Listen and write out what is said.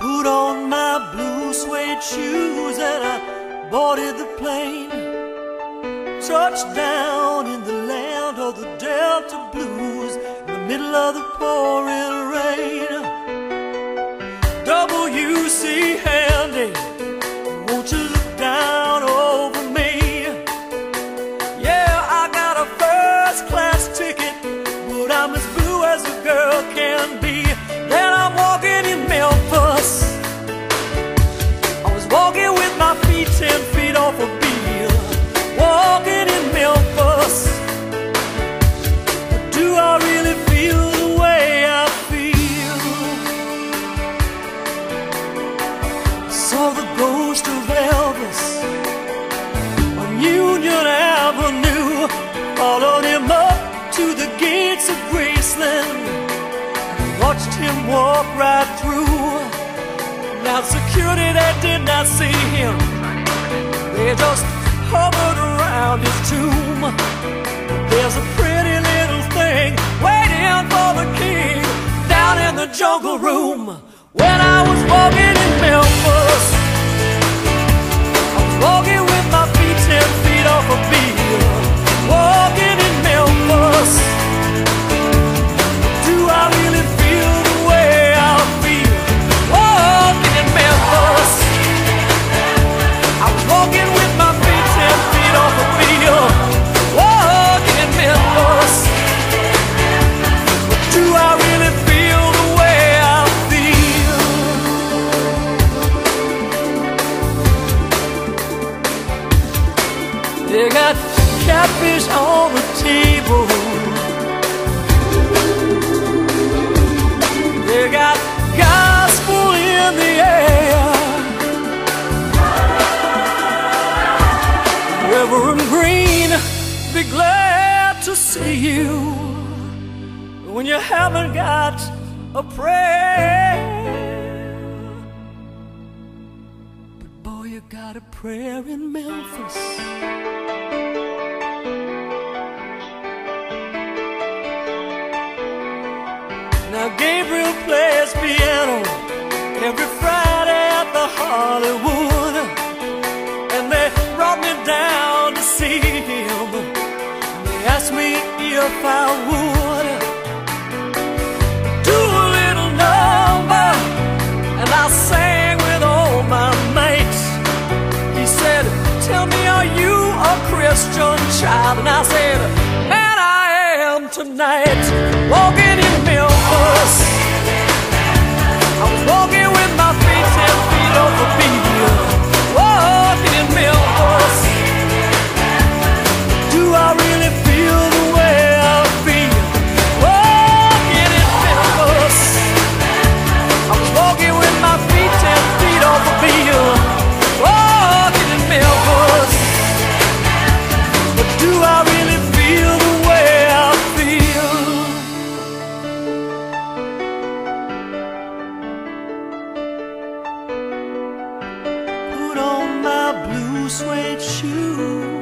put on my blue suede shoes and I boarded the plane. Touched down in the land of the Delta Blues in the middle of the pouring rain. WCA. Graceland, watched him walk right through. Now security they did not see him. They just hovered around his tomb. There's a pretty little thing waiting for the king down in the jungle room. When I was walking in Memphis, They got catfish on the table. They got gospel in the air. Reverend Green, be glad to see you when you haven't got a prayer. You got a prayer in Memphis. Now Gabriel plays piano every Friday at the Hollywood, and they brought me down to see him. They asked me if I would Christian child?" And I said, "Man, I am tonight." Walking Suede shoes.